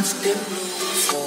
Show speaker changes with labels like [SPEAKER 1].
[SPEAKER 1] constant blue.